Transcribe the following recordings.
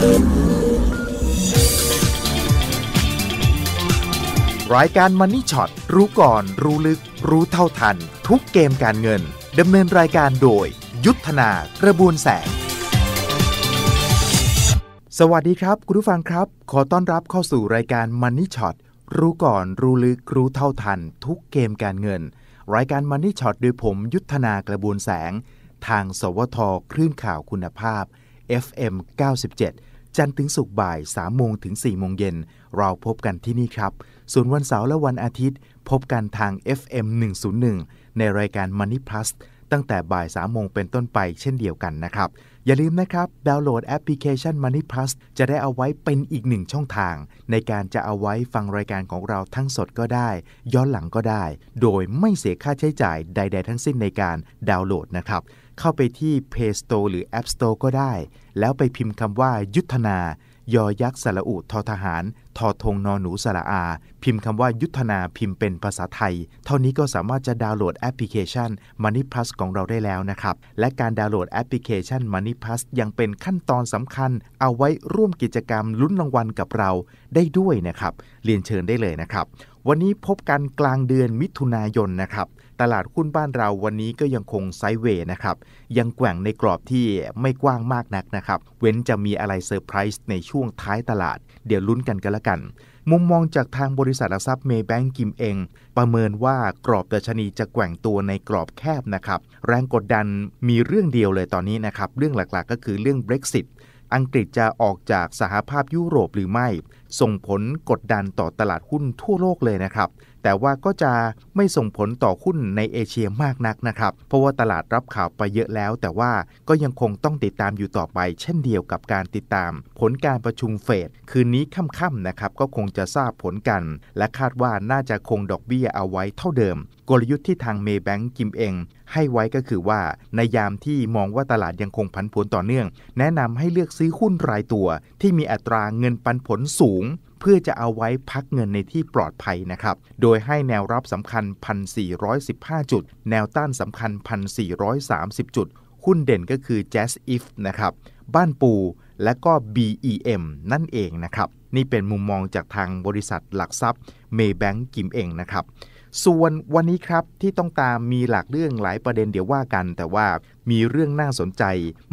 รายการมันนี่ช็อตรู้ก่อน รู้ลึก รู้เท่าทัน ทุกเกมการเงินดำเนินรายการโดย ยุทธนากระบวนแสง สวัสดีครับ คุณผู้ฟังครับ ขอต้อนรับเข้าสู่รายการมันนี่ช็อตรู้ก่อนรู้ลึก รู้เท่าทัน ทุกเกมการเงิน รายการมันนี่ช็อตโดยผมยุทธนากระบวนแสง ทางสวทคลื่นข่าวคุณภาพ FM 97 จันทร์ถึงศุกร์บ่าย3โมงถึง4โมงเย็น เราพบกันที่นี่ครับ ส่วนวันเสาร์และวันอาทิตย์ พบกันทาง FM 101 ในรายการ Money Plus ตั้งแต่บ่าย3โมงเป็นต้นไปเช่นเดียวกันนะครับ อย่าลืมนะครับ ดาวน์โหลดแอปพลิเคชัน Money Plus จะได้เอาไว้เป็นอีกหนึ่งช่องทาง ในการจะเอาไว้ฟังรายการของเราทั้งสดก็ได้ ย้อนหลังก็ได้ โดยไม่เสียค่าใช้จ่ายใด ๆ ทั้งสิ้นในการดาวน์โหลดนะครับ เข้าไปที่ Play Store หรือ App Store ก็ได้ แล้วไปพิมพ์คำว่า ยุทธนายอยักษ์สระอุทอทหารทอทงนอหนูสระอา พิมพ์คำว่ายุทธนาพิมพ์เป็นภาษาไทย เท่านี้ก็สามารถจะดาวน์โหลดแอปพลิเคชัน Money Plus ของเราได้แล้วนะครับ และการดาวน์โหลดแอปพลิเคชัน Money Plus ยังเป็นขั้นตอนสำคัญ เอาไว้ร่วมกิจกรรมลุ้นรางวัลกับเราได้ด้วยนะครับ เรียนเชิญได้เลยนะครับ วันนี้พบกันกลางเดือนมิถุนายนนะครับ ตลาดหุ้นบ้านเราวันนี้ก็ยังคง sideway นะครับ ยังแกว่งในกรอบที่ไม่กว้างมากนักนะครับ เว้นจะมีอะไรเซอร์ไพรส์ในช่วงท้ายตลาด เดี๋ยวลุ้นกันกันละกัน มุมมองจากทางบริษัทหลักทรัพย์เมย์แบงก์กิมเอง ประเมินว่ากรอบดัชนีจะแกว่งตัวในกรอบแคบนะครับ แรงกดดันมีเรื่องเดียวเลยตอนนี้นะครับ เรื่องหลักๆ ก็คือเรื่อง Brexit อังกฤษจะออกจากสหภาพยุโรปหรือไม่ ส่งผลกดดันต่อตลาดหุ้นทั่วโลกเลยนะครับ แต่ว่าก็จะไม่ส่งผลต่อหุ้นในเอเชียมากนักนะครับ เพราะว่าตลาดรับข่าวไปเยอะแล้ว แต่ว่าก็ยังคงต้องติดตามอยู่ต่อไป เช่นเดียวกับการติดตาม ผลการประชุมเฟดคืนนี้ค่ำๆนะครับก็คงจะทราบผลกัน และคาดว่าน่าจะคงดอกเบี้ยเอาไว้เท่าเดิม กลยุทธ์ที่ทางเมย์แบงก์กิมเองให้ไว้ก็คือว่าในยามที่มองว่าตลาดยังคงผันผวนต่อเนื่อง แนะนำให้เลือกซื้อหุ้นรายตัว ที่มีอัตราเงินปันผลสูง เพื่อจะเอาไว้พักเงินในที่ปลอดภัยนะครับ โดยให้แนวรับสำคัญ 1,415 จุด แนวต้านสำคัญ 1,430 จุด หุ้นเด่นก็คือ Jazz If นะครับ บ้านปู และก็ BEM นั่นเองนะครับ นี่เป็นมุมมองจากทางบริษัทหลักทรัพย์เมย์แบงก์กิมเองนะครับส่วนวันนี้ครับที่ต้องตามมีหลากเรื่องหลายประเด็นเดี๋ยวว่ากัน แต่ว่ามีเรื่องน่าสนใจ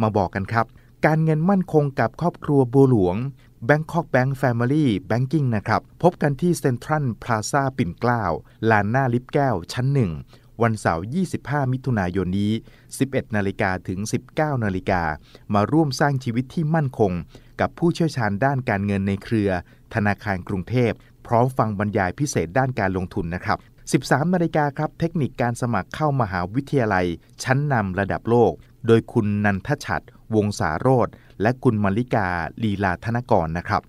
มาบอกกันครับ การเงินมั่นคงกับครอบครัวบัวหลวง Bangkok Bank Family Banking นะครับ พบกันที่เซ็นทรัลพลาซาปิ่นเกล้า ลานหน้าลิฟต์แก้วชั้นหนึ่ง วันเสาร์ 25 มิถุนายนนี้ 11 นาฬิกาถึง 19 นาฬิกา มาร่วมสร้างชีวิตที่มั่นคง กับผู้เชี่ยวชาญด้านการเงินในเครือ ธนาคารกรุงเทพ พร้อมฟังบรรยายพิเศษด้านการลงทุนนะครับ13นาฬิกาครับ เทคนิคการสมัครเข้ามหาวิทยาลัย ชั้นนำระดับโลก โดยคุณนันทชัด วงสาโรธและคุณมลิกาลีลาธนกรนะครับ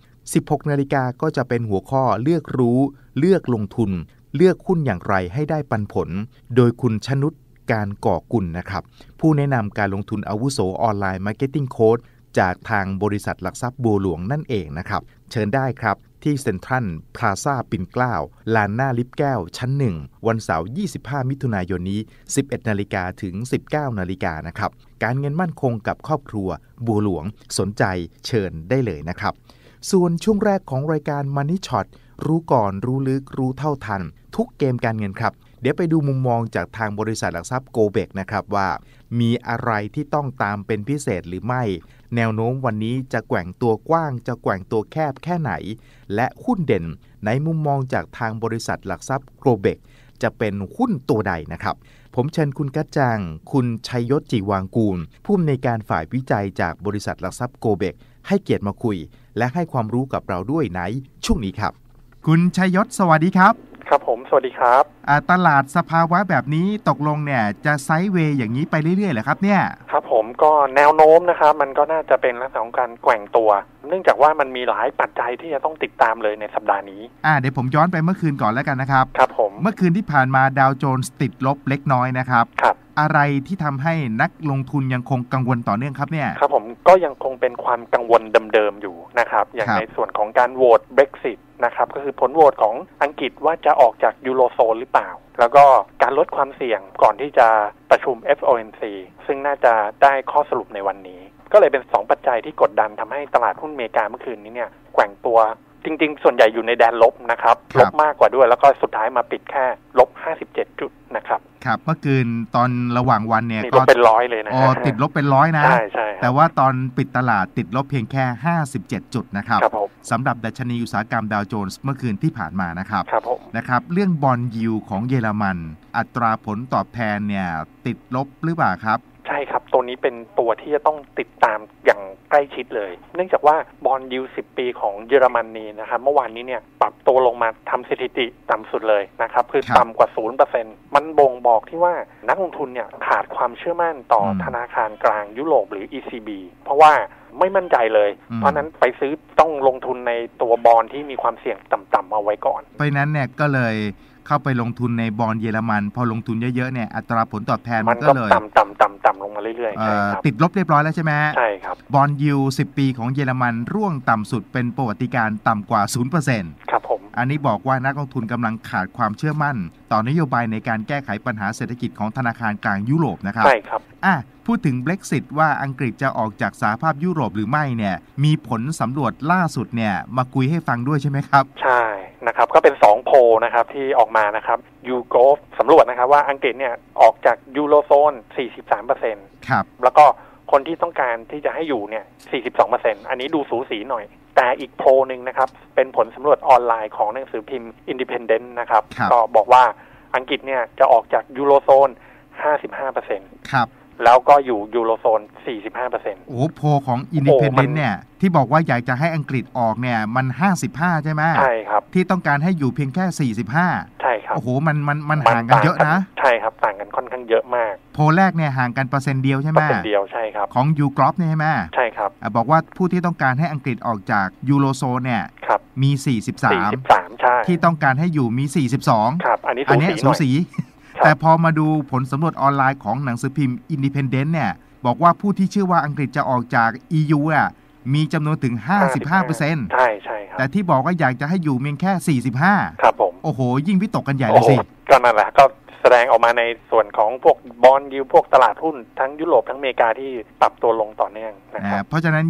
16 นาฬิกาก็จะเป็นหัวข้อเลือกรู้ เลือกลงทุน เลือกหุ้นอย่างไรให้ได้ปันผล โดยคุณชนุชการก่อกุลนะครับ ผู้แนะนำการลงทุนอาวุโส online marketing โค้ดจากทางบริษัทหลักทรัพย์บัวหลวงนั่นเองนะครับ เชิญได้ครับ ที่เซ็นทรัลพลาซาปิ่นเกล้าลานหน้าลิฟต์แก้ว ชั้นหนึ่งวันเสาร์ 25 มิถุนายนนี้ 11 นาฬิกาถึง 19 นาฬิกานะครับ การเงินมั่นคงกับครอบครัว บัวหลวง สนใจเชิญได้เลยนะครับ ส่วนช่วงแรกของรายการ Money Shot รู้ก่อนรู้ลึกรู้เท่าทัน ทุกเกมการเงินครับ เดี๋ยวไปดูมุมมองจากทางบริษัทหลักทรัพย์โกเบกนะครับว่า มีอะไรที่ต้องตามเป็นพิเศษหรือไม่ แนวโน้มวันนี้จะแกว่งตัวกว้าง จะแกว่งตัวแคบแค่ไหน และหุ้นเด่นในมุมมองจากทางบริษัทหลักทรัพย์โกเบกจะเป็นหุ้นตัวใดนะครับ ผมเชิญคุณกัจจัง คุณชัยยศจีวางกูล ผู้อำนวยการฝ่ายวิจัยจากบริษัทหลักทรัพย์โกเบก ให้เกียรติมาคุย และให้ความรู้กับเราด้วยในช่วงนี้ครับ คุณชัยยศสวัสดีครับ ครับผม สวัสดีครับอ่าตลาดสภาวะแบบนี้ตกลงเนี่ยจะไซด์เวย์อย่างนี้ไปเรื่อยๆเหรอครับเนี่ย ครับผมก็แนวโน้มนะครับ มันก็น่าจะเป็นลักษณะของการแกว่งตัว เนื่องจากว่ามันมีหลายปัจจัยที่จะต้องติดตามเลยในสัปดาห์นี้ อ่าเดี๋ยวผมย้อนไปเมื่อคืนก่อนแล้วกันนะครับ ครับผม เมื่อคืนที่ผ่านมาดาวโจนส์ติดลบเล็กน้อยนะครับ ครับอะไรที่ทำให้นักลงทุนยังคงกังวลต่อเนื่องครับเนี่ยครับผมก็ยังคงเป็นความกังวลเดิมๆอยู่นะครับ อย่างครับในส่วนของการโหวต Brexit นะครับก็คือผลโหวตของอังกฤษว่าจะออกจากยูโรโซนหรือเปล่า แล้วก็การลดความเสี่ยงก่อนที่จะประชุม FOMC ซึ่งน่าจะได้ข้อสรุปในวันนี้ ก็เลยเป็น 2 ปัจจัยที่กดดันทำให้ตลาดหุ้นอเมริกาเมื่อคืนนี้เนี่ยแกว่งตัว จริง ๆ ส่วนใหญ่อยู่ในแดนลบนะครับครัลบบมากกว่าด้วย แล้วก็สุดท้ายมาปิดแค่ลบ57จุดนะครับ ครับเมื่อคืนตอนระหว่างวันเนี่ยนี่ลก็บเป็นร้อยเลยนะอ๋อฮะติดลบเป็นร้อยนะ ใช่ใช่ครับแต่ว่าตอนปิดตลาดติดลบเพียงแค่57จุดนะครับครับผมสำหรับดัชนีอุตสาหกรรมดาวโจนส์เมื่อคืนที่ผ่านมานะครับครับผมนะครับ เรื่องบอลยิวของเยอรมัน อัตราผลตอบแทนเนี่ยติดลบหรือเปล่าครับ ใช่ครับ ตัวนี้เป็นตัวที่จะต้องติดตามอย่างใกล้ชิดเลย เนื่องจากว่าบอลยู10ปีของเยอรมนีนะครับเมื่อวานนี้เนี่ยปรับตัวลงมาทำสถิติต่ำสุดเลยนะครับ คือครับต่ำกว่า0%มันบ่งบอกที่ว่านักลงทุนเนี่ยขาดความเชื่อมั่นต่ออมธนาคารกลางยุโรปหรือ ECB เพราะว่าไม่มั่นใจเลยอืมเพราะฉะนั้นไปซื้อต้องลงทุนในตัวบอลที่มีความเสี่ยงต่ำๆเอาไว้ก่อน เพราะฉะนั้นเนี่ยก็เลย เข้าไปลงทุนในบอลเยอรมัน พอลงทุนเยอะๆเนี่ยอัตราผลตอบแทนมัมันนก็ก็เลยต่ำต่ำต่ำต่ำลงมาเรื่อยๆเอ่ใช่อครับติดลบเรียบร้อยแล้วใช่ไหมฮะใช่ครับบอลยู10ปีของเยอรมันร่วงต่ำสุดเป็นประวัติการณ์ต่ำกว่า 0%ครับผมอันนี้บอกว่านักลงทุนกำลังขาดความเชื่อมั่น ต่อนโยบายในการแก้ไขปัญหาเศรษฐกิจของธนาคารกลางยุโรปนะครับใช่ครับอะพูดถึง Brexit ว่าอังกฤษจะออกจากสหภาพยุโรปหรือไม่เนี่ย มีผลสำรวจล่าสุดเนี่ย มาคุยให้ฟังด้วยใช่ไหมครับ ใช่นะครับก็เป็น 2 โพลนะครับที่ออกมานะครับยูโกฟสำรวจนะครับว่าอังกฤษเนี่ยออกจากยูโรโซน 43%ครับแล้วก็คนที่ต้องการที่จะให้อยู่เนี่ย 42%อันนี้ดูสูสีหน่อย แต่อีกโพลหนึ่งนะครับ เป็นผลสำรวจออนไลน์ของหนังสือพิมพ์ Independent นะครับครับก็บอกว่าอังกฤษเนี่ยจะออกจากยูโรโซน 55%ครับ แล้วก็อยู่ยูโรโซน 45%โอ้โพลของ Independent มันเนี่ย ที่บอกว่าอยากจะให้อังกฤษออกเนี่ย มัน 55 ใช่ไหมใช่ครับ ที่ต้องการให้อยู่เพียงแค่ 45 ใช่ครับ โอ้โห มันมันมันห่างกันเยอะนะ ใช่ครับ ต่างกันค่อนข้างเยอะมาก โพลแรกเนี่ยห่างกันเปอร์เซ็นต์เดียวใช่ไหม เปอร์เซ็นต์เดียวใช่ครับ ของ YouGov เนี่ยใช่ไหมใช่ครับอะบอกว่าผู้ที่ต้องการให้อังกฤษออกจากยูโรโซนเนี่ยครับมีสี่สิบ43สามใช่ที่ต้องการให้อยู่มี 42 ครับ อันนี้อัสูนเนี้ยสีหสูน่อยสีครับ แต่พอมาดูผลสำรวจออนไลน์ของหนังสือพิมพ์ Independent เนี่ย บอกว่าผู้ที่เชื่อว่าอังกฤษจะออกจาก EU อะมีจำนวนถึง 55%ใช่ใช่ครับแต่ที่บอกว่าอยากจะให้อยู่เพียงแค่ 45 ครับผม โอ้โห ยิ่งวิตกกันใหญ่เลโอ้ยโหสิ ก็นั่นแหละก็แส ดงออกมาในส่วนของพวกบอลยูพวกตลาดหุ้นทั้งยุโรปทั้งอเมริกาที่ปรับตัวลงต่อเนื่องนะคอ่ารับเพราะฉะนั้น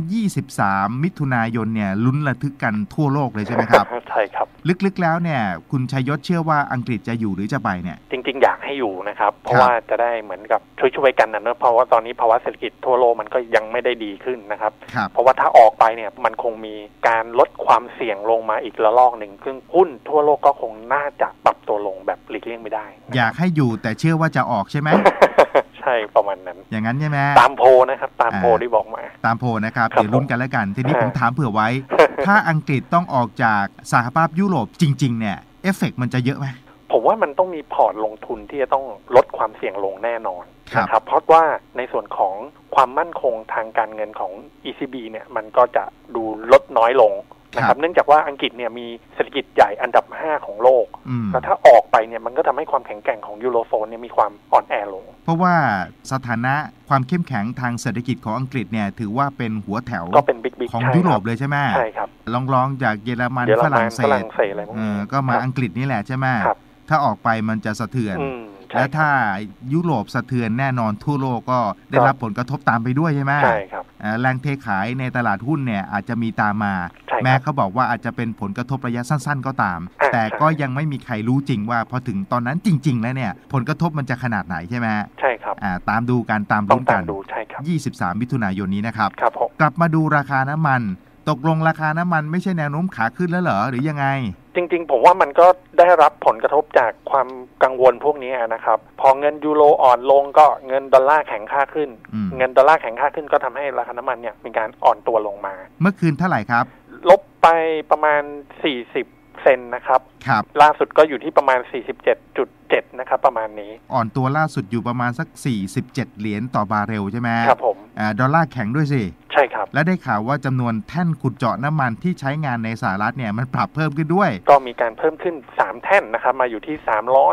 23 มิถุนายนเนี่ยลุ้นระทึกกันทั่วโลกเลยใช่ไหมครับ ใช่ครับ ลึกๆแล้วเนี่ย คุณชัยยศเชื่อว่าอังกฤษจะอยู่หรือจะไปเนี่ย จริง ๆ อยากให้อยู่นะครับ เพราะครับว่าจะได้เหมือนกับช่วยๆกันนะเนอะเพราะว่าตอนนี้ภาวะเศรษฐกิจทั่วโลกมันก็ยังไม่ได้ดีขึ้นนะครับครับ เพราะว่าถ้าออกไปเนี่ยมันคงมีการลดความเสี่ยงลงมาอีกระลอกหนึ่งซึ่งหุ้นทั่วโลกก็คงน่าจะปรับตัวลงแบบหลีกเลี่ยงไม่ได้ อยากให้อยู่แต่เชื่อว่าจะออกใช่ไหมใช่ประมาณนั้น อย่างนั้นใช่ไหมตามโพลนะครับ ตามโพลอ่าที่บอกมา ตามโพลนะครับครับเดี๋ยวลุ้นกันแล้วกัน ทีนี้อ่าผมถามเผื่อไว้ ถ้าอังกฤษต้องออกจากสหภาพยุโรปจริง ๆ เนี่ยเอฟเฟกต์มันจะเยอะไหมผมว่ามันต้องมีพอร์ตลงทุนที่จะต้องลดความเสี่ยงลงแน่นอนครับนะครับเพราะว่าในส่วนของความมั่นคงทางการเงินของ ECB เนี่ยมันก็จะดูลดน้อยลง นะครับเนื่องจากว่าอังกฤษเนี่ยมีเศรษฐกิจใหญ่อันดับ 5 ของโลกอืมก็ถ้าออกไปเนี่ยมันก็ทำให้ความแข็งแกร่งของยูโรโซนเนี่ยมีความอ่อนแอลง เพราะว่าสถานะความเข้มแข็งทางเศรษฐกิจของอังกฤษเนี่ยถือว่าเป็นหัวแถวก็เป็นบิ๊กบิ๊กของใช่ยุโรคปเลยใช่ไหมใช่ครับลองลองๆจากเยอรมันเยอรฝมัรั่นงเศฝสรั่งเศสอะไรพวกเอนี้อก็มาครับอังกฤษนี่แหละใช่ไหมครับถ้าออกไปมันจะสะเทือนอืมใช่ และถ้ายุโรปสะเทือนแน่นอนทั่วโลกก็ได้ครับรับผลกระทบตามไปด้วยใช่ไหมใช่ครับอ่าแรงเทขายในตลาดหุ้นเนี่ยอาจจะมีตามมาใช่ครับแม้เขาบอกว่าอาจจะเป็นผลกระทบระยะสั้น ๆ ก็ตามอ่าแต่ใช่ก็ยังไม่มีใครรู้จริงว่าพอถึงตอนนั้นจริง ๆ แล้วเนี่ยผลกระทบมันจะขนาดไหนใช่ไหมใช่ครับอ่าตามดูการตามต้องลุ้นตากัมนดูใช่ครับ23 มิถุนายนนี้นะครับครับผมกลับมาดูราคาน้ำมัน ตกลงราคาน้ำมันไม่ใช่แนวโน้มขาขึ้นแล้วเหรอหรือยังไง จริง ๆ ผมว่ามันก็ได้รับผลกระทบจากความกังวลพวกนี้นะครับ พอเงินยูโรอ่อนลงก็เงินดอลลาร์แข็งค่าขึ้นอืมเงินดอลลาร์แข็งค่าขึ้นก็ทำให้ราคาน้ำมันเนี่ยมีการอ่อนตัวลงมา เมื่อคืนเท่าไหร่ครับ ลบไปประมาณ 40 เซนนะครับครับ ล่าสุดก็อยู่ที่ประมาณ 47.7 นะครับ ประมาณนี้ อ่อนตัวล่าสุดอยู่ประมาณสัก 47 เหรียญต่อบาร์เรลใช่ไหมครับผมอ่าดอลลาร์แข็งด้วยสิ ใช่ครับ และได้ข่าวว่าจำนวนแท่นขุดเจาะน้ำมันที่ใช้งานในสหรัฐเนี่ยมันปรับเพิ่มขึ้นด้วย ก็มีการเพิ่มขึ้น 3 แท่นนะครับ มาอยู่ที่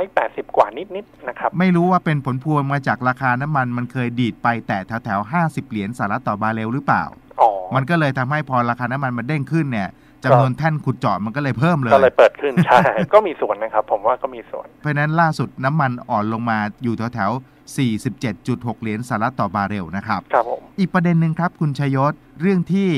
380 กว่านิดๆนะครับ ไม่รู้ว่าเป็นผลพวงมาจากราคาน้ำมันมันเคยดีดไปแต่แถวแถวๆ50 เหรียญสหรัฐต่อบาร์เรลหรือเปล่า อ๋อ มันก็เลยทำให้พอราคาน้ำมันมันเด้งขึ้นเนี่ย จำนวนแท่นขุดเจาะมันก็เลยเพิ่มเลยก็เลยเปิดขึ้นใช่ก็มีส่วนนะครับ ผมว่าก็มีส่วน เพราะฉะนั้นล่าสุดน้ำมันอ่อนลงมาอยู่แถวแถว47.6 เหรียญสหรัฐต่อบาร์เรลนะครับครับผมอีกประเด็นหนึ่งครับคุณชยศ เรื่องที่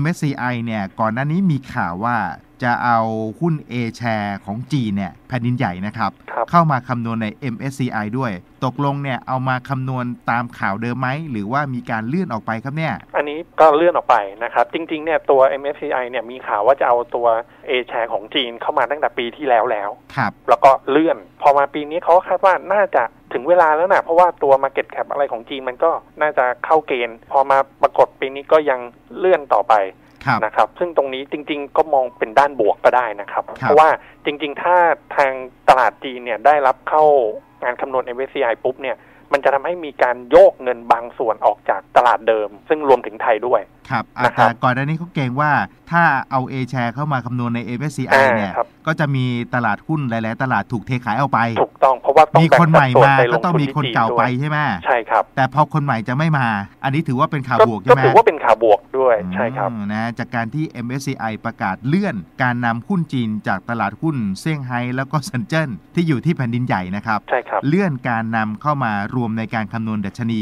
MSCI เนี่ยก่อนหน้านี้มีข่าวว่า จะเอาหุ้น A share ของจีนเนี่ยแผ่นดินใหญ่นะครับครับ เข้ามาคำนวณใน MSCI ด้วย ตกลงเนี่ยเอามาคำนวณตามข่าวเดิมไหม หรือว่ามีการเลื่อนออกไปครับเนี่ย อันนี้ก็เลื่อนออกไปนะครับ จริงๆเนี่ยตัว MSCI เนี่ยมีข่าวว่าจะเอาตัว A share ของจีนเข้ามาตั้งแต่ปีที่แล้วแล้วครับแล้วก็เลื่อน พอมาปีนี้เขาก็คาดว่าน่าจะถึงเวลาแล้วนะเพราะว่าตัว Market Cap อะไรของจีนมันก็น่าจะเข้าเกณฑ์ พอมาปรากฏปีนี้ก็ยังเลื่อนต่อไปครับ นะครับ ซึ่งตรงนี้จริง ๆ ก็มองเป็นด้านบวกก็ได้นะครับครับ เพราะว่าจริง ๆ ถ้าทางตลาดจีนเนี่ยได้รับเข้างานคำนวณ MSCI ปุ๊บเนี่ยมันจะทำให้มีการโยกเงินบางส่วนออกจากตลาดเดิม ซึ่งรวมถึงไทยด้วย ครับอะนะครับแต่ก่อนหน้านี้เขาเกรงว่าถ้าเอา A share เข้ามาคำนวณใน MSCI อ่าเนี่ยครับ ก็จะมีตลาดหุ้นหลาย ๆ ตลาดถูกเทขายออกไป ถูกต้องเพราะว่าต้องมีแบ่งคนใหม่สัดส่วนมาไปลก็งต้องทุนมีที่คนจีนเก่าด้วไปยใช่ไหมใช่ครับแต่พอคนใหม่จะไม่มา อันนี้ถือว่าเป็นข่าวก็บวกใช่ก็ไหมถือว่าเป็นข่าวบวกด้วยใช่ครับ อืมนะจากการที่ MSCI ประกาศเลื่อน การนำหุ้นจีนจากตลาดหุ้นเซี่ยงไฮ้แล้วก็เซินเจิ้นที่อยู่ที่แผ่นดินใหญ่นะครับ ใช่ครับ เลื่อนการนำเข้ามารวมในการคำนวณดัชนี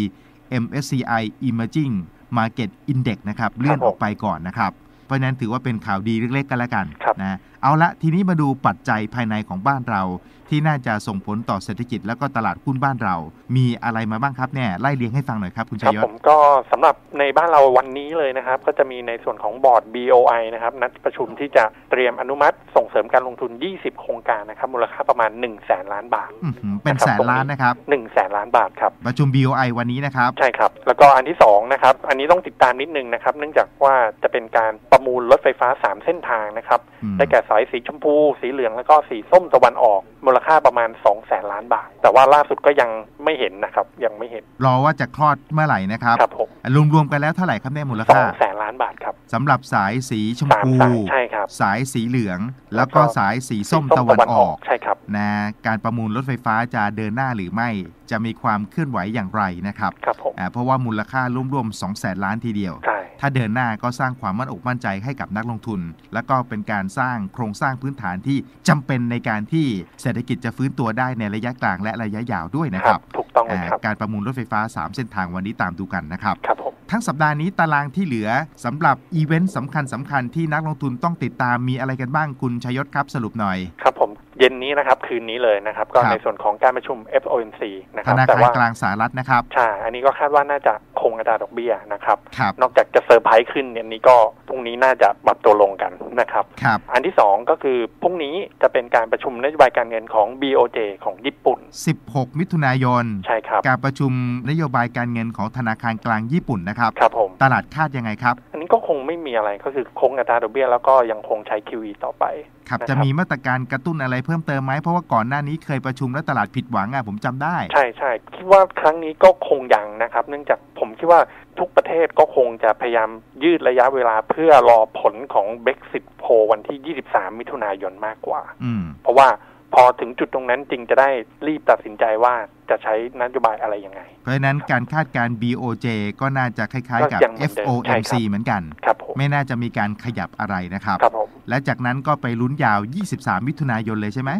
MSCI Emerging Market Index นะครับเลื่อนออกไปก่อนนะครับเพราะฉะนั้นถือว่าเป็นข่าวดีเล็กๆกันแล้วกันครับนะเอาละทีนี้มาดูปัจจัยภายในของบ้านเรา ที่น่าจะส่งผลต่อเศรษฐกิจแล้วก็ตลาดหุ้นบ้านเรา มีอะไรมาบ้างครับเนี่ยไล่เรียงให้ฟังหน่อยครับคุณคชัรับยยผศมก็สำหรับในบ้านเราวันนี้เลยนะครับ ก็จะมีในส่วนของบอร์ด BOI นะครับนัดประชุมที่จะเตรียมอนุมัติส่งเสริมการลงทุน 20 โครงการนะครับมูลค่าประมาณ1 0 0 0 0แสนล้านบาทอื้อหือเป็นแสนล้านนะครับ1 0 0 0 0แสนล้านบาทครับประชุม BOI วันนี้นะครับใช่ครับ แล้วก็อันที่สองนะครับอันนี้ต้องติดตามนิดนึงนะครับ เนื่องจากว่าจะเป็นการประมูลรถไฟฟ้า 3 เส้นทางนะครับอืมได้แก่สายสีชมพู สีเหลืองแล้วก็สีส้มตะวันออกมูลค่าประมาณ2 0 0แสนล้านบาท แต่ว่าล่าสุดก็ยังไม่เห็นนะครับ ยังไม่เห็น รอว่าจะคลอดเมื่อไหร่นะครับครับผมรวมๆกันแล้วเท่าไหร่ครับเนี่ยมูลสอค่างแสนล้านบาทครับสำหรับสายสีชมสามพูสายใช่ครับสายสีเหลือง แล้วก็สายสีส้มสีตะวันออกใช่ครับนะการประมูลรถไฟฟ้าจะเดินหน้าหรือไม่จะมีความเคลื่อนไหวอย่างไรนะครับครับผมอ่าเพราะว่ามูลค่าร่วมๆ2 0 0แสนล้านทีเดียวใช่ ถ้าเดินหน้าก็สร้างความมั่นอกมั่นใจให้กับนักลงทุน แล้วก็เป็นการสร้างโครงสร้างพื้นฐานที่จำเป็นในการที่เศรษฐกิจจะฟื้นตัวได้ในระยะกลางและระยะยาวด้วยนะครับถูกต้องเลยอ่าครับการประมูลรถไฟฟ้า 3 เส้นทางวันนี้ตามดูกันนะครับครับผมทั้งสัปดาห์นี้ตารางที่เหลือสำหรับอีเวนต์สำคัญๆที่นักลงทุนต้องติดตามมีอะไรกันบ้างคุณชยศครับสรุปหน่อยครับผม เย็นนี้นะครับ คืนนี้เลยนะครับ ก็ครับในส่วนของการประชุม FOMC นะครับ แต่ว่าธนาคารว่ากลางสหรัฐนะครับใช่อันนี้ก็คาดว่าน่าจะคงอัตราดอกเบี้ยนะครับครับนอกจากจะเซอร์ไพรส์ขึ้นเนี่ยนี้ก็พรุ่งนี้น่าจะปรับตัวลงกันนะครับครับอันที่สองก็คือพรุ่งนี้จะเป็นการประชุมนโยบายการเงินของ BOJ ของญี่ปุ่น 16 มิถุนายนใช่ครับการประชุมนโยบายการเงินของธนาคารกลางญี่ปุ่นนะครับครับผมตลาดคาดยังไงครับ อันนี้ก็คงไม่มีอะไรก็คือคงอัตราดอกเบี้ยแล้วก็ยังคงใช้ QE ต่อไปครับนะครับจะมีมาตรการกระตุ้นอะไรเพิ่มเติมไหมเพราะว่าก่อนหน้านี้เคยประชุมแล้วตลาดผิดหวังอะผมจำได้ ใช่ใช่คิดว่าครั้งนี้ก็คงยังนะครับ เนื่องจากผมคิดว่าทุกประเทศก็คงจะพยายามยืดระยะเวลาเพื่อรอผลของ Brexit โพลวันที่ 23 มิถุนายนมากกว่าอืมเพราะว่า พอถึงจุดตรงนั้นจริงจะได้รีบตัดสินใจว่าจะใช้นโยบายอะไรยังไง เพราะฉะนั้นการคาดการณ์ BOJ ก็น่าจะคล้ายๆกับก็ยังเหมือนเดิมใช่ครั FOMC บเหมือนกันครับผมไม่น่าจะมีการขยับอะไรนะครับครับผมและจากนั้นก็ไปลุ้นยาว 23 มิถุนายนเลยใช่ไหม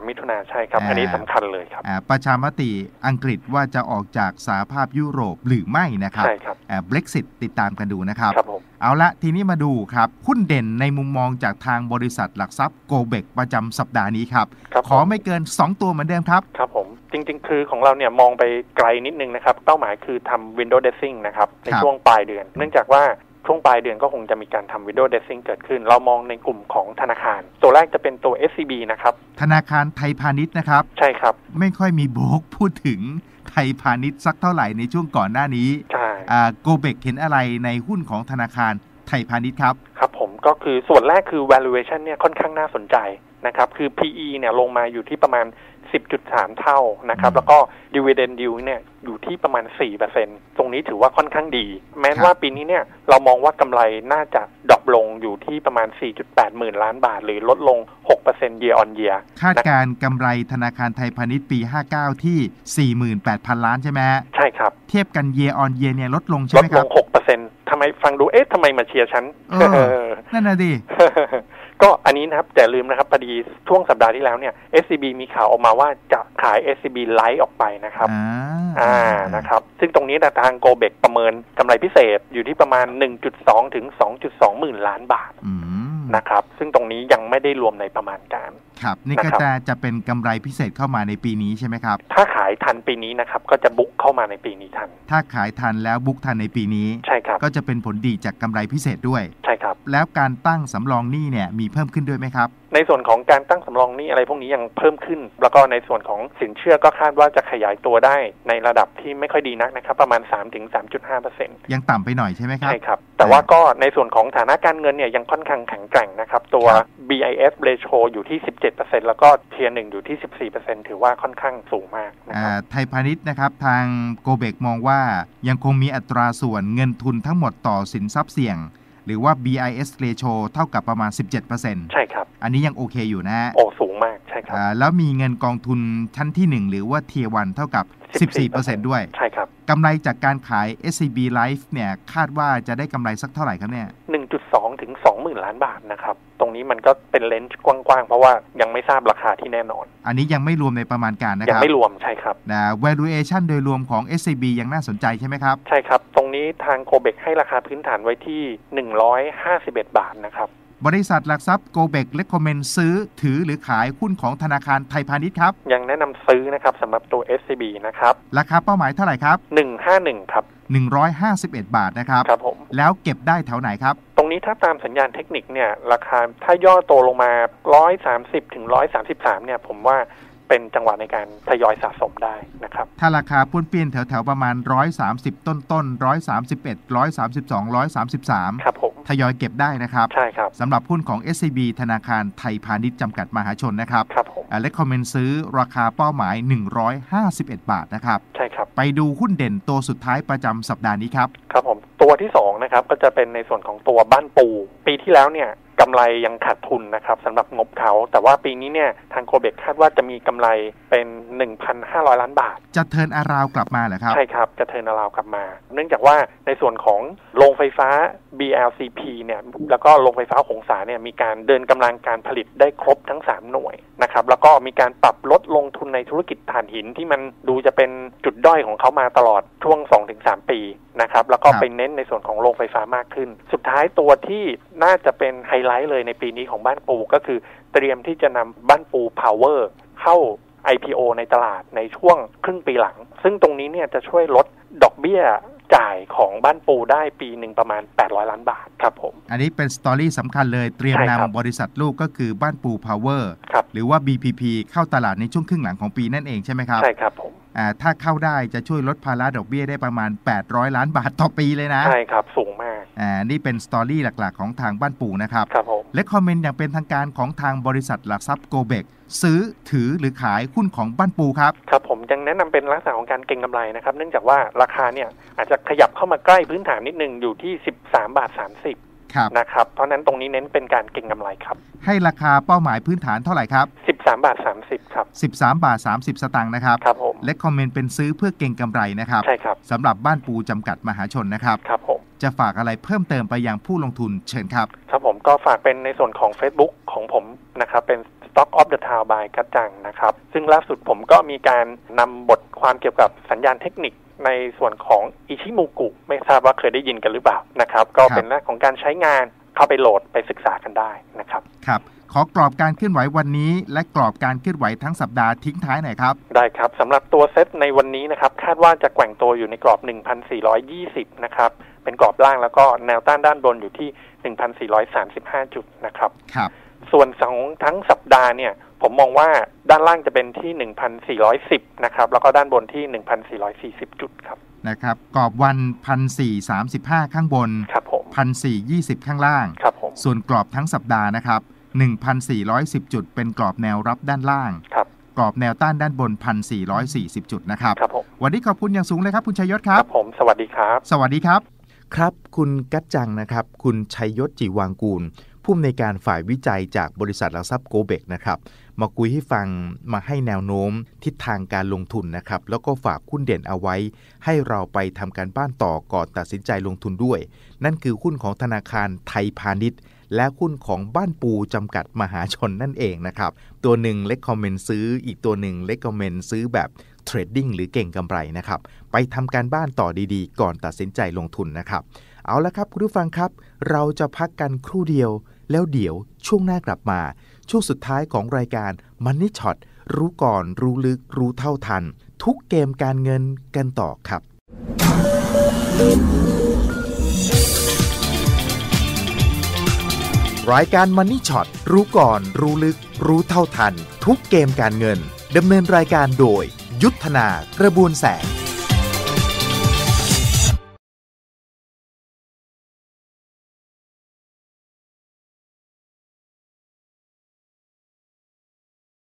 23มิถุนาใช่ครับอ่าอันนี้สำคัญเลยครับอ่าประชามติอังกฤษว่าจะออกจากสหภาพยุโรปหรือไม่นะครับใช่ครับอ่า Brexit ติดตามกันดูนะครับครับผมเอาละทีนี้มาดูครับหุ้นเด่นในมุมมองจากทางบริษัทหลักทรัพย์โกเบกประจำสัปดาห์นี้ครับครับขอผมไม่เกิน 2 ตัวเหมือนเดิมครับครับผมจริง ๆ คือของเราเนี่ยมองไปไกลนิดนึงนะครับ เป้าหมายคือทำ window dressing นะครับ ในครับช่วงปลายเดือน เนื่องจากว่า ช่วงปลายเดือนก็คงจะมีการทำ window dressing เกิดขึ้น เรามองในกลุ่มของธนาคาร ตัวแรกจะเป็นตัว SCB นะครับ ธนาคารไทยพาณิชย์นะครับ ใช่ครับ ไม่ค่อยมีโบกพูดถึงไทยพาณิชย์สักเท่าไหร่ในช่วงก่อนหน้านี้ใช่โกเบกเห็นอะไรในหุ้นของธนาคารไทยพาณิชย์ครับ ครับผมก็คือส่วนแรกคือ valuation เนี่ยค่อนข้างน่าสนใจนะครับ คือ PE เนี่ยลงมาอยู่ที่ประมาณ 10.3 เท่านะครับอืมแล้วก็ dividend yield เนี่ยอยู่ที่ประมาณ4%ต รงนี้ถือว่าค่อนข้างดี แม้ครับว่าปีนี้เนี่ยเรามองว่ากำไรน่าจะดรอปลงอยู่ที่ประมาณ 4.8 หมื่นล้านบาท หรือลดลง 6% year on year คาดการณ์กำไรธนาคารไทยพาณิชย์ปี 59 ที่ 48,000 ล้านใช่ไหมฮะใช่ครับ เทียบกัน year on year เนี่ยลดลงใช่ลไหดมคลรับง6%ทำไมฟังดูเอ๊ะทำไมมาเชียร์ฉันเออนั่นน่ะดิก็อันนี้นะครับแต่ลืมนะครับพอดีช่วงสัปดาห์ที่แล้วเนี่ย SCB มีข่าวออกมาว่าจะขาย SCB Light ออกไปนะครับ อ่าอ่านะครับซึ่งตรงนี้นะทางโกเบกประเมินกำไรพิเศษอยู่ที่ประมาณ 1.2 ถึง 2.2 หมื่นล้านบาทอืมนะครับซึ่งตรงนี้ยังไม่ได้รวมในประมาณการ ครับนี่ก็นะครับจะจะเป็นกำไรพิเศษเข้ามาในปีนี้ใช่ไหมครับ ถ้าขายทันปีนี้นะครับ ก็จะบุ๊กเข้ามาในปีนี้ทัน ถ้าขายทันแล้วบุ๊กทันในปีนี้ใช่ครับก็จะเป็นผลดีจากกำไรพิเศษด้วยใช่ครับ แล้วการตั้งสำรองหนี้เนี่ยมีเพิ่มขึ้นด้วยไหมครับ ในส่วนของการตั้งสำรองหนี้อะไรพวกนี้ยังเพิ่มขึ้น แล้วก็ในส่วนของสินเชื่อก็คาดว่าจะขยายตัวได้ในระดับที่ไม่ค่อยดีนักนะครับ ประมาณ 3-3.5เปอร์เซ็นต์ยังต่ำไปหน่อยใช่ไหมครับใช่ครับ แต่ว่าก็ในส่วนของฐานะการเงินเนี่ยยังค่อนข้างแข็งแกร่งนะครับตัวครับ BIS ratio อยู่ที่17%แล้วก็เทียร์หนึ่งอยู่ที่ 14%ถือว่าค่อนข้างสูงมากนะครับไทยพาณิชย์นะครับ ทางโกเบกมองว่ายังคงมีอัตราส่วนเงินทุนทั้งหมดต่อสินทรัพย์เสี่ยง หรือว่า BIS ratio เท่ากับประมาณ 17%ใช่ครับ อันนี้ยังโอเคอยู่นะฮะโอ้สูงมากใช่ครับอ่าแล้วมีเงินกองทุนชั้นที่ 1 หรือว่า Tier 1เท่ากับ 14%ด้วย ใช่ครับกำไรจากการขาย SCB Life เนี่ยคาดว่าจะได้กำไรสักเท่าไหร่ครับเนี่ย 1.2 ถึง 20,000 ล้านบาทนะครับ ตรงนี้มันก็เป็นเลนส์กว้างๆ เพราะว่ายังไม่ทราบราคาที่แน่นอน อันนี้ยังไม่รวมในประมาณการนะยัครับไม่รวมใช่ครับนะ valuation โดยรวมของ SCB ยังน่าสนใจใช่ไหมครับ ใช่ครับตรง นี้ทางโกเบกให้ราคาพื้นฐานไว้ที่ 151 บาทนะครับ บริษัทหลักทรัพย์ g o b e c recommend ซื้อถือหรือขายหุ้นของธนาคารไทยพาณิชย์ครับ ยังแนะนำซื้อนะครับสำหรับตัว SCB นะครับ ราคาเป้าหมายเท่าไหร่ครับ 151 ครับ 151 บาทนะครับ ครับผม แล้วเก็บได้แถวไหนครับตรงนี้ถ้าตามสัญญาณเทคนิคเนี่ยราคาถ้าย่อตัวลงมา 130 ถึง 133 เนี่ย ผมว่า เป็นจังหวะในการทยอยสะสมได้นะครับ ถ้าราคาปุ้นเปี้ยนแถวแถวๆประมาณ 130 ต้นต้น131 132 133 ครับผมทยอยเก็บได้นะครับใช่ครับสำหรับหุ้นของ SCB ธนาคารไทยพาณิชย์จำกัดมหาชนนะครับครับผมและคอมเมนต์ซื้อราคาเป้าหมาย 151 บาทนะครับใช่ครับไปดูหุ้นเด่นตัวสุดท้ายประจำสัปดาห์นี้ครับครับผมตัวที่สองนะครับก็จะเป็นในส่วนของตัวบ้านปู ปีที่แล้วเนี่ยกำไรยังขาดทุนนะครับสำหรับงบเขา แต่ว่าปีนี้เนี่ยทางโคเบกคาดว่าจะมีกำไรเป็น 1,500 ล้านบาท จะเทิร์นอาราวกลับมาเหรอครับ ใช่ครับ จะเทิร์นอราวกลับมา เนื่องจากว่าในส่วนของโรงไฟฟ้า P เนี่ยแล้วก็โรงไฟฟ้าหงสาเนี่ยมีการเดินกำลังการผลิตได้ครบทั้ง 3 หน่วยนะครับแล้วก็มีการปรับลดลงทุนในธุรกิจถ่านหินที่มันดูจะเป็นจุดด้อยของเขามาตลอดช่วง 2-3 ปีนะครับแล้วก็ไปเน้นในส่วนของโรงไฟฟ้ามากขึ้น สุดท้ายตัวที่น่าจะเป็นไฮไลท์เลยในปีนี้ของบ้านปูก็คือเตรียมที่จะนำบ้านปูพาวเวอร์เข้า IPO ในตลาดในช่วงครึ่งปีหลัง ซึ่งตรงนี้เนี่ยจะช่วยลดดอกเบี้ย จ่ายของบ้านปูได้ปีหนึ่งประมาณ 800 ล้านบาทครับผม อันนี้เป็น story สำคัญเลยเตรียมใช่ครับนำบริษัทลูกก็คือบ้านปูพาวเวอร์ครับหรือว่า BPP เข้าตลาดในช่วงครึ่งหลังของปีนั่นเองใช่ไหมครับ ใช่ครับผมอ่า ถ้าเข้าได้จะช่วยลดภาระดอกเบี้ยได้ประมาณ 800 ล้านบาทต่อปีเลยนะ ใช่ครับ สูงมากอ่านี่เป็นสตอรี่หลักๆ ของทางบ้านปูนะครับครับผมและคอมเมนต์อย่างเป็นทางการของทางบริษัทหลักทรัพย์โกเบกซื้อถือหรือขายหุ้นของบ้านปูครับครับผมยังแนะนำเป็นลักษณะของการเก็งกำไรนะครับ เนื่องจากว่าราคาเนี่ยอาจจะขยับเข้ามาใกล้พื้นฐานนิดนึงอยู่ที่ 13บาท30ครับ นะครับ เพราะฉะนั้นตรงนี้เน้นเป็นการเก็งกำไรครับ ให้ราคาเป้าหมายพื้นฐานเท่าไหร่ครับ 13 บาท 30 ครับ 13 บาท 30 สตางค์นะครับครับผมและคอมเมนต์เป็นซื้อเพื่อเก็งกำไรนะครับใช่ครับสำหรับบ้านปูจำกัดมหาชนนะครับครับผม จะฝากอะไรเพิ่มเติมไปยังผู้ลงทุนเชิญครับ ครับผมก็ฝากเป็นในส่วนของ Facebook ของผมนะครับเป็น Stock of the Town by กัจจังนะครับ ซึ่งล่าสุดผมก็มีการนำบทความเกี่ยวกับสัญญาณเทคนิคในส่วนของอิชิมูกุไม่ทราบว่าเคยได้ยินกันหรือเปล่านะครับ ก็เป็นเรื่องของการใช้งานเข้าไปโหลดไปศึกษากันได้นะครับครับขอกรอบการเคลื่อนไหววันนี้ และกรอบการเคลื่อนไหวทั้งสัปดาห์ทิ้งท้ายหน่อยครับ ได้ครับสำหรับตัวเซตในวันนี้นะครับ คาดว่าจะแกว่งตัวอยู่ในกรอบ 1,420 นะครับ เป็นกรอบล่างแล้วก็แนวต้านด้านบนอยู่ที่ 1,435 จุดนะครับครับ ส่วนสองทั้งสัปดาห์เนี่ย ผมมองว่าด้านล่างจะเป็นที่ 1,410 นะครับ แล้วก็ด้านบนที่ 1,440 จุดครับนะครับกรอบวัน 1,435 ข้างบนครับผม1,420 ข้างล่างครับผมส่วนกรอบทั้งสัปดาห์นะครับ 1,410 จุด เป็นกรอบแนวรับด้านล่างครับกรอบแนวต้านด้านบน 1,440 จุดนะครับครับผมวันนี้ขอบคุณอย่างสูงเลยครับ คุณชัยยศคครัรับบผมสวัสดีครับ สวัสดีครับ ครับ คุณกัจจังนะครับ คุณชัยยศจิวางกูล ผู้อำนวยการฝ่ายวิจัยจากบริษัทหลักทรัพย์โกเบกนะครับ มาคุยให้ฟังมาให้แนวโน้มทิศทางการลงทุนนะครับ แล้วก็ฝากหุ้นเด่นเอาไว้ ให้เราไปทำการบ้านต่อก่อนตัดสินใจลงทุนด้วย นั่นคือหุ้นของธนาคารไทยพาณิชย์ และหุ้นของบ้านปูจำกัดมหาชนนั่นเองนะครับ ตัวหนึ่งเล็กคอมเมนต์ซื้อ อีกตัวหนึ่งเล็กคอมเมนต์ซื้อแบบ เทรดดิ้งหรือเก่งกำไรนะครับ ไปทำการบ้านต่อดีๆ ก่อนตัดสินใจลงทุนนะครับ เอาละครับคุณผู้ฟังครับ เราจะพักกันครู่เดียว แล้วเดี๋ยวช่วงหน้ากลับมา ช่วงสุดท้ายของรายการ Money Shot รู้ก่อนรู้ลึกรู้เท่าทัน ทุกเกมการเงินกันต่อครับ รายการ Money Shot รู้ก่อน รู้ลึก รู้เท่าทัน ทุกเกมการเงินดำเนินรายการโดย ยุทธนากระบวนแสง